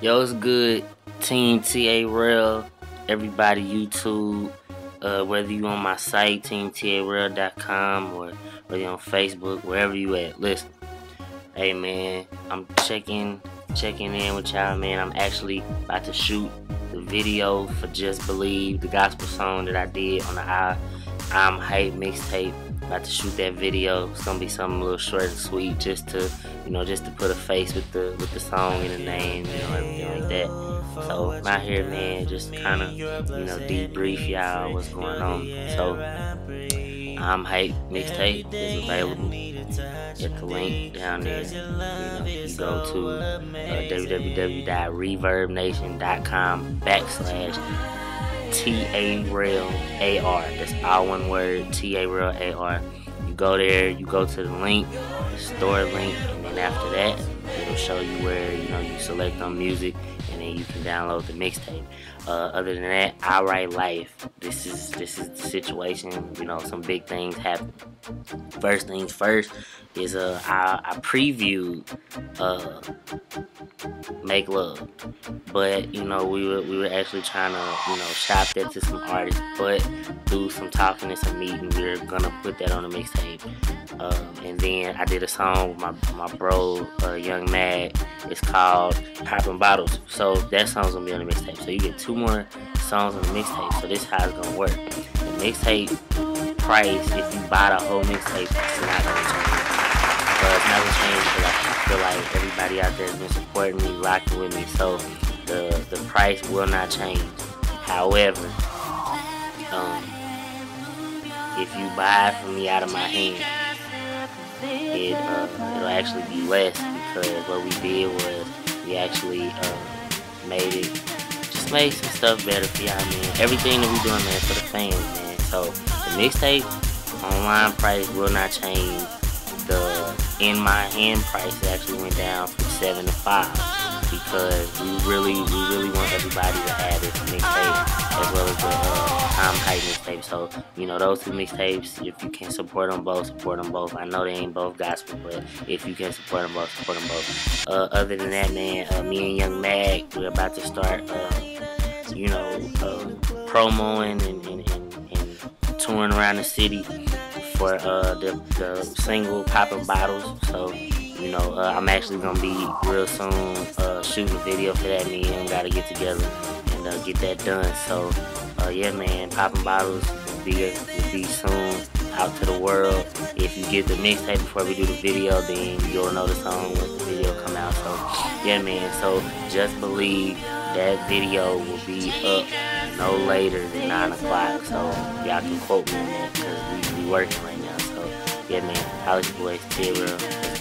Yo, it's good. Team TA Rell, everybody YouTube, uh, whether you on my site, teamtarell.com, or whether you on Facebook, wherever you at. Listen, hey man, I'm checking checking in with y'all, man. I'm actually about to shoot the video for Just Believe, the gospel song that I did on the I, I'm Hype mixtape about to shoot that video. It's gonna be something a little short and sweet, just to, you know, just to put a face with the with the song and the name, you know, everything like that. So I'm out here, man, just kind of, you know, debrief y'all what's going on. So I'm hype mixtape is available at the link down there. You know, you go to uh, www.reverbnation.com backslash T A Rell A R. That's all one word. T A Rell A R. You go there. You go to the link, the store link, and then after that, it'll show you where you know you select on music, and then you can download the mixtape. Uh, other than that, I write life. This is this is the situation. You know, some big things happen. First things first is uh I, I uh make love, but you know we were we were actually trying to you know shop that to some artists, but through some talking and some meeting, we are gonna put that on the mixtape. Um, and then I did a song with my my bro uh, Young Mad. It's called Popping Bottles. So that song's gonna be on the mixtape. So you get two more songs on the mixtape. So this is how it's gonna work. The mixtape price, if you buy the whole mixtape, it's not gonna change. But it's not gonna change because I feel like everybody out there has been supporting me, rocking with me. So the the price will not change. However, um, if you buy from me out of my hand, it uh, it'll actually be less because what we did was we actually uh, made it just made some stuff better for y'all man. Everything that we doing man for the fans man. So the mixtape online price will not change. The in my hand price actually went down from seven to five because we really we really want everybody to have this mixtape as well as the uh, I'm mixtape. So you know those two mixtapes. If you can support them both, support them both. I know they ain't both gospel, but if you can support them both, support them both. Uh, other than that, man, uh, me and Young Mag, we're about to start. Uh, you know, uh, promoing and, and, and, and touring around the city for uh, the, the single Popping Bottles. So, you know, uh, I'm actually going to be real soon uh, shooting a video for that. Me and got to get together and uh, get that done. So, uh, yeah, man, Popping Bottles will be, will be soon out to the world. If you get the mixtape before we do the video, then you'll know the song when the video come out. So, yeah, man, so just believe that video will be up no later than 9 o'clock. So, y'all can quote me on that because we, we working right now. So, yeah, man, Alex Boys, T-Rell.